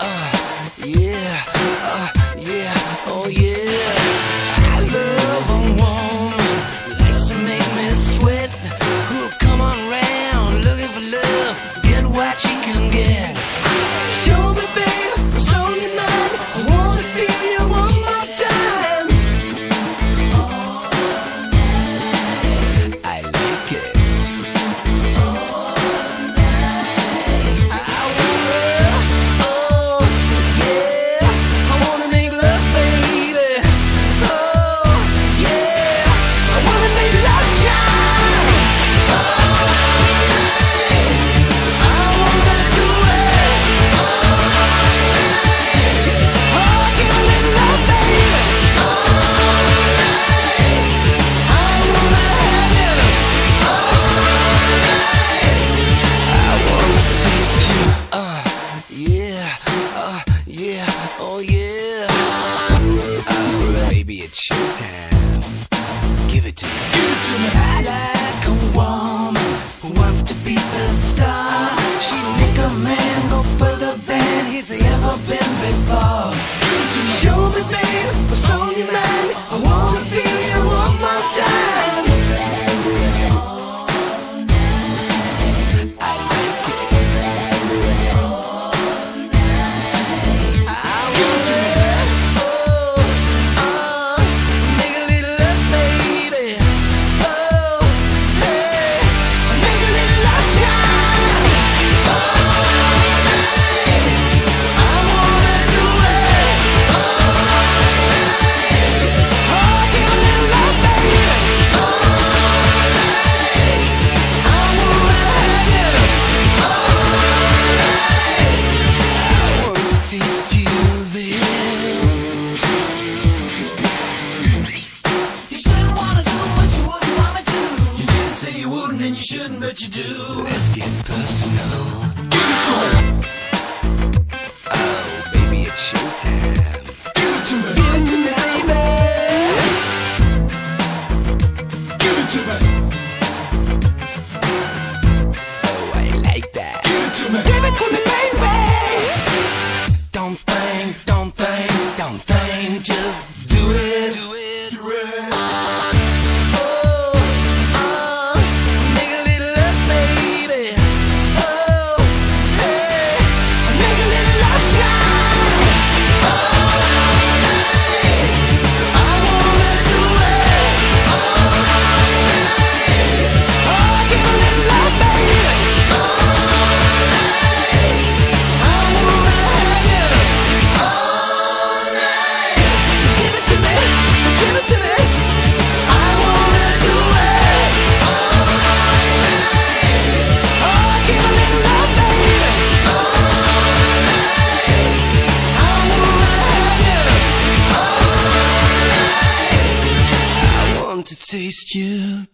Uh, yeah, uh, yeah, oh yeah. I love a woman likes to make me sweat. Who'll come on round looking for love? Get what she can get. yeah, oh yeah. Oh, baby, it's your shouldn't, but you do. Let's get personal. Give it to me. taste you.